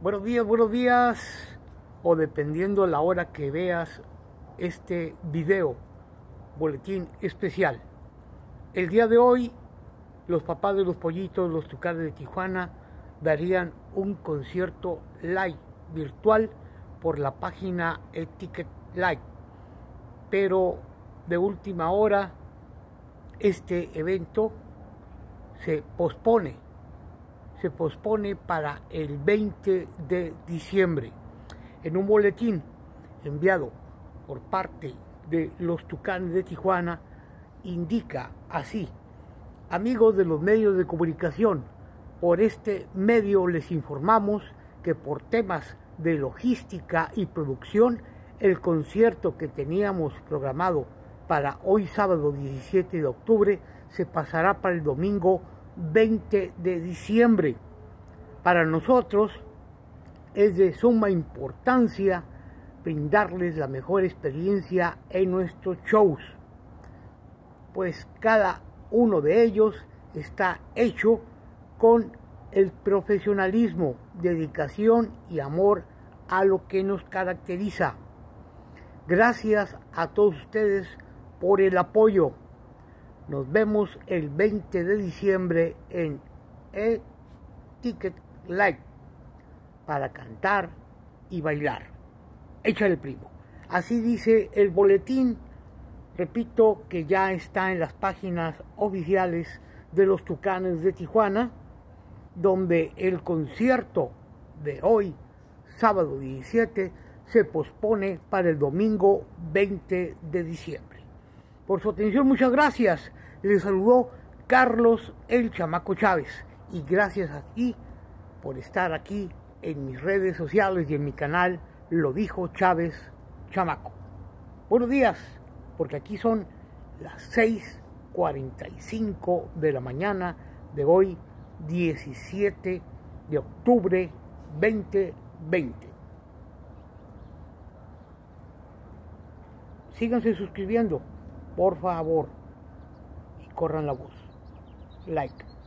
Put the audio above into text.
Buenos días, buenos días, o dependiendo la hora que veas este video, boletín especial. El día de hoy, los papás de los pollitos, los tucares de Tijuana, darían un concierto live virtual por la página Etiquet Live. Pero de última hora, este evento se pospone se pospone para el 20 de diciembre. En un boletín enviado por parte de los Tucanes de Tijuana, indica así, amigos de los medios de comunicación, por este medio les informamos que por temas de logística y producción, el concierto que teníamos programado para hoy sábado 17 de octubre se pasará para el domingo 20 de diciembre. Para nosotros es de suma importancia brindarles la mejor experiencia en nuestros shows, pues cada uno de ellos está hecho con el profesionalismo, dedicación y amor a lo que nos caracteriza. Gracias a todos ustedes por el apoyo. Nos vemos el 20 de diciembre en E-Ticket Live para cantar y bailar. Échale primo. Así dice el boletín. Repito que ya está en las páginas oficiales de los Tucanes de Tijuana, donde el concierto de hoy, sábado 17, se pospone para el domingo 20 de diciembre. Por su atención, muchas gracias. Les saludó Carlos el Chamaco Chávez y gracias a ti por estar aquí en mis redes sociales y en mi canal Lo dijo Chávez Chamaco. Buenos días, porque aquí son las 6.45 de la mañana de hoy, 17 de octubre 2020. Síganse suscribiendo, por favor corran la voz. Like.